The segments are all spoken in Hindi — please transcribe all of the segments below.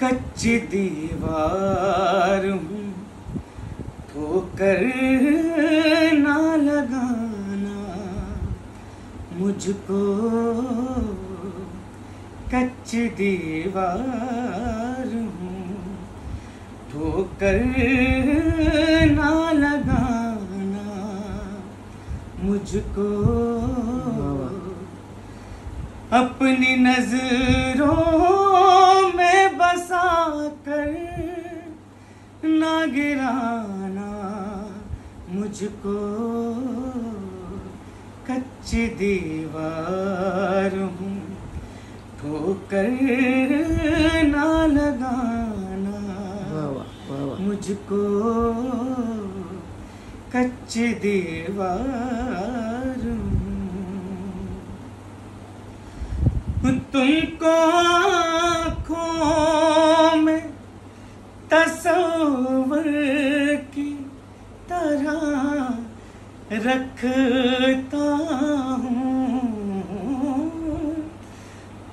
कच्ची दीवार ठोकर ना लगाना मुझको। कच्ची दीवार ठोकर ना लग मुझको अपनी नज़रों में बसा कर ना गिराना मुझको। कच्ची दीवार हूँ ठोकर ना लगाना मुझको। कच्ची दीवार। तुमको आँखों में तस्वर की तरह रखता हूँ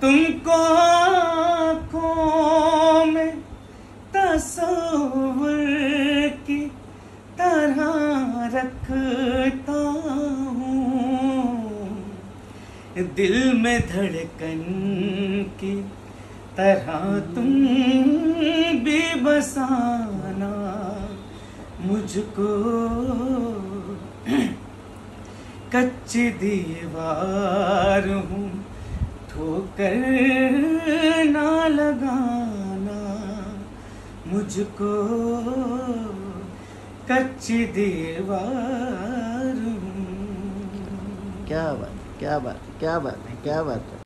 तुमको आँखों में तस्वर की तरह रखता हूँ। दिल में धड़कन की तरह तुम भी बसाना मुझको। कच्ची दीवार हूँ, ठोकर ना लगाना मुझको। कच्ची दीवार। क्या बात क्या बात क्या बात है क्या बात है।